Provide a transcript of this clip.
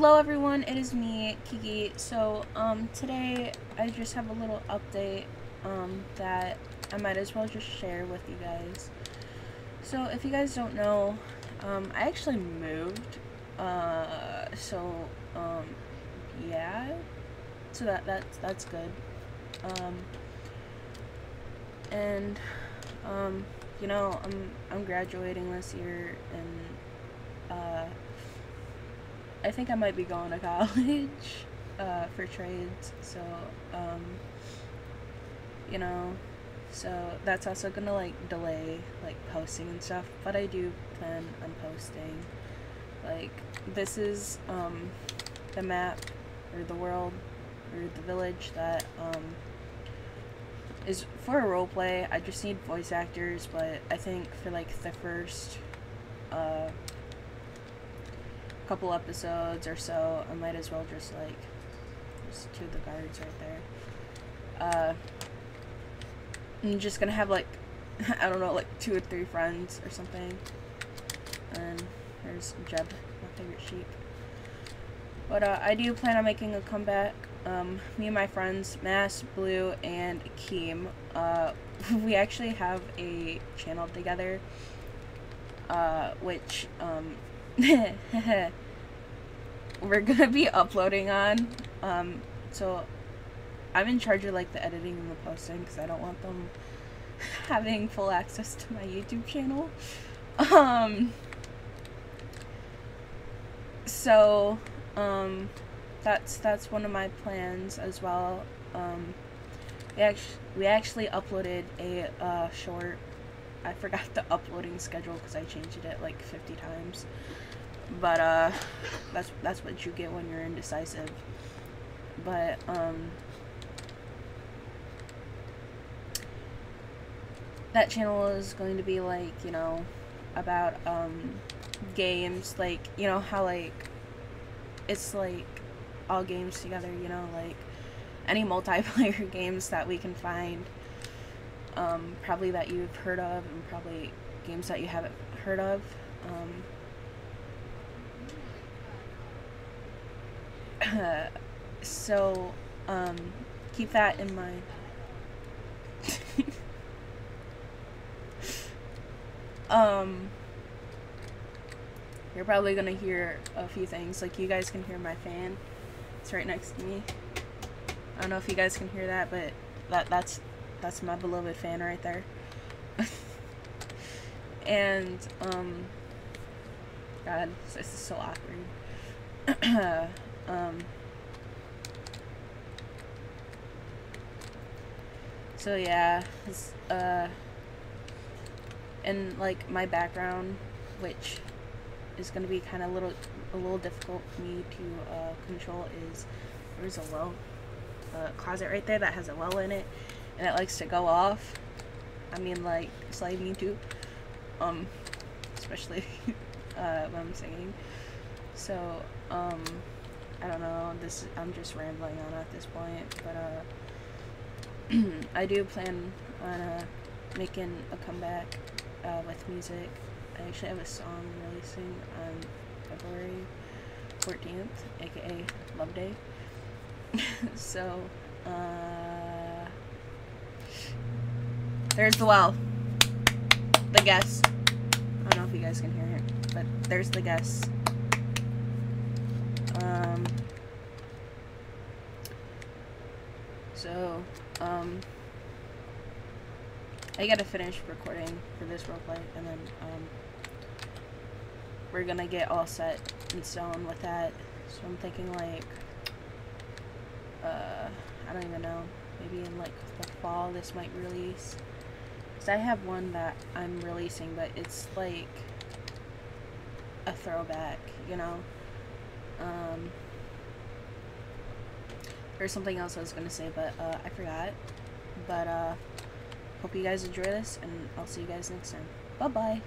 Hello everyone, it is me, Kiki. So, um, today I just have a little update, um, that I might as well just share with you guys. So, if you guys don't know, um, I actually moved, uh, so, um, yeah, so that, that's, that's good, um, and, um, you know, I'm, I'm graduating this year, and, I think I might be going to college uh, for trades, so um, you know, so that's also gonna like delay like posting and stuff. But I do plan on posting. Like this is um, the map or the world or the village that um, is for a role play. I just need voice actors, but I think for like the first. Uh, couple episodes or so, I might as well just like just two of the guards right there. Uh, I'm just gonna have like I don't know, like two or three friends or something. And there's Jeb, my favorite sheep. But uh, I do plan on making a comeback. Um, me and my friends, Mass, Blue, and Keem, uh, we actually have a channel together, uh, which um, we're gonna be uploading on. Um, so I'm in charge of like the editing and the posting because I don't want them having full access to my YouTube channel. Um, so um, that's that's one of my plans as well. Um, we actually we actually uploaded a uh, short. I forgot the uploading schedule because I changed it like 50 times. But uh, that's that's what you get when you're indecisive. But um, that channel is going to be like you know about um games like you know how like it's like all games together you know like any multiplayer games that we can find um, probably that you've heard of and probably games that you haven't heard of um, so, um, keep that in mind. um, you're probably gonna hear a few things. Like, you guys can hear my fan. It's right next to me. I don't know if you guys can hear that, but that that's that's my beloved fan right there. and um, God, this is so awkward. Um, so yeah, uh, and like my background, which is to be kind of a little, a little difficult for me to uh, control, is there's a well, uh, closet right there that has a well in it, and it likes to go off. I mean, like sliding too, um, especially uh, when I'm singing. So, um. I don't know. This I'm just rambling on at this point, but uh, I do plan on uh, making a comeback uh, with music. I actually have a song releasing on February 14th, aka Love Day. so, uh, there's the well. The guest. I don't know if you guys can hear it, but there's the guest. Um, so, um, I gotta finish recording for this roleplay, and then, um, we're gonna get all set and stone with that. So I'm thinking, like, uh, I don't even know, maybe in, like, the fall this might release. Because I have one that I'm releasing, but it's, like, a throwback, you know? Um, there's something else I was going to say, but uh, I forgot. But uh, hope you guys enjoy this, and I'll see you guys next time. Bye-bye.